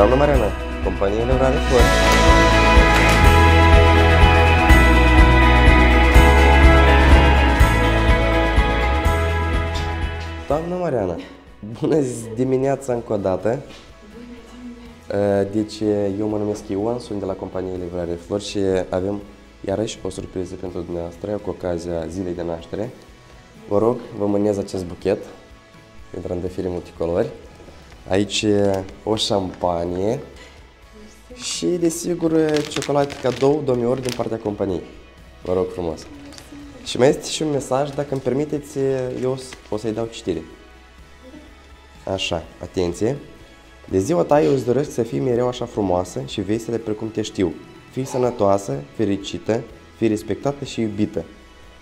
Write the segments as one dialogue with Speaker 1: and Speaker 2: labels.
Speaker 1: Doamna Mariana, companie Livrare Flori. Doamna Mariana, bună dimineața încă o dată. Deci, eu mă numesc Ioan, sunt de la companie Livrare Flori și avem iarăși o surpriză pentru dumneavoastră cu ocazia zilei de naștere. Vă rog, vă mânez acest buchet în trandafiri multicolori. Aici o șampanie și, desigur, ciocolată cadou domiori din partea companiei. Vă rog frumos. Și mai este și un mesaj, dacă îmi permiteți, eu o să-i dau citire. Așa, atenție. De ziua ta eu îți doresc să fii mereu așa frumoasă și veselă precum te știu. Fii sănătoasă, fericită, fii respectată și iubită.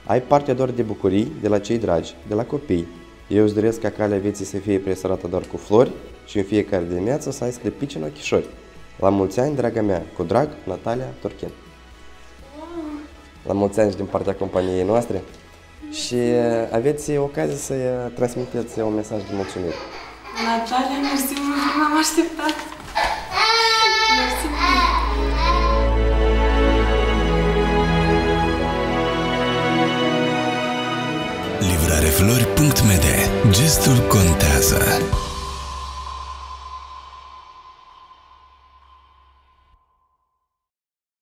Speaker 1: Ai parte doar de bucurii de la cei dragi, de la copii. Eu îți doresc ca calea vieții să fie presărată doar cu flori și în fiecare dimineață să ai sclipici în ochișori. La mulți ani, draga mea, cu drag, Natalia Torchen. La mulți ani și din partea companiei noastre și aveți ocazia să transmiteți un mesaj de mulțumire.
Speaker 2: Natalia, mersi mult, nu m-am așteptat.
Speaker 3: Livrareflori.md Gestul contează.